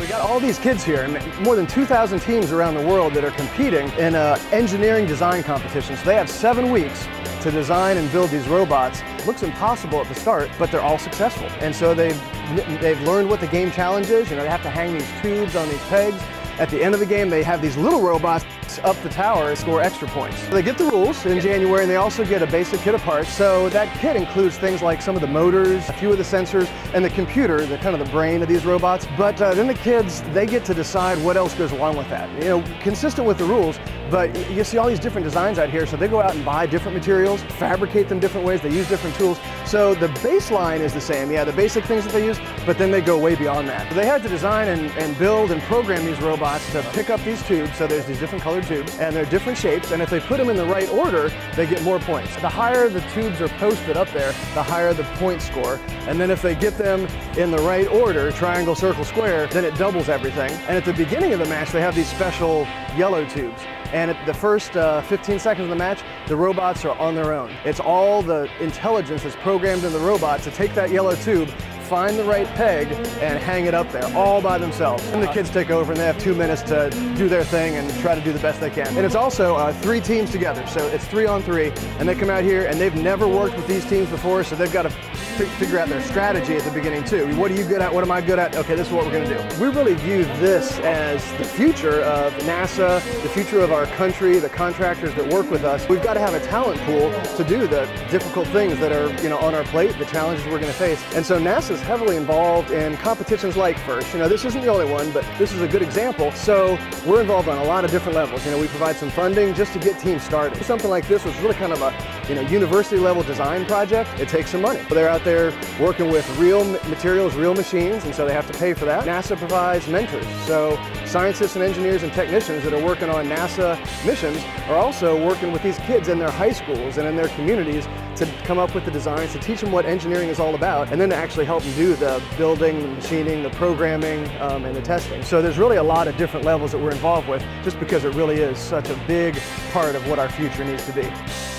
We got all these kids here, more than 2,000 teams around the world that are competing in an engineering design competition. So they have seven weeks to design and build these robots. Looks impossible at the start, but they're all successful. And so they've, they've learned what the game challenge is. You know, they have to hang these tubes on these pegs. At the end of the game, they have these little robots up the tower score extra points. They get the rules in January and they also get a basic kit of parts. So that kit includes things like some of the motors, a few of the sensors, and the computer, the kind of the brain of these robots. But uh, then the kids, they get to decide what else goes along with that. You know, consistent with the rules, but you see all these different designs out here. So they go out and buy different materials, fabricate them different ways, they use different tools. So the baseline is the same, yeah, the basic things that they use, but then they go way beyond that. They had to design and, and build and program these robots to pick up these tubes. So there's these different colored tubes and they're different shapes and if they put them in the right order they get more points. The higher the tubes are posted up there the higher the point score and then if they get them in the right order triangle circle square then it doubles everything and at the beginning of the match they have these special yellow tubes and at the first uh, 15 seconds of the match, the robots are on their own. It's all the intelligence that's programmed in the robot to take that yellow tube find the right peg and hang it up there all by themselves. And the kids take over and they have two minutes to do their thing and try to do the best they can. And it's also uh, three teams together, so it's three on three. And they come out here and they've never worked with these teams before, so they've got to figure out their strategy at the beginning too. What are you good at? What am I good at? Okay, this is what we're going to do. We really view this as the future of NASA, the future of our country, the contractors that work with us. We've got to have a talent pool to do the difficult things that are, you know, on our plate, the challenges we're going to face. And so NASA's heavily involved in competitions like FIRST. You know, this isn't the only one, but this is a good example. So we're involved on a lot of different levels. You know, we provide some funding just to get teams started. Something like this was really kind of a, you know, university level design project. It takes some money. But they're out there working with real materials, real machines, and so they have to pay for that. NASA provides mentors. So scientists and engineers and technicians that are working on NASA missions are also working with these kids in their high schools and in their communities to come up with the designs, to teach them what engineering is all about, and then to actually help them do the building, the machining, the programming, um, and the testing. So there's really a lot of different levels that we're involved with just because it really is such a big part of what our future needs to be.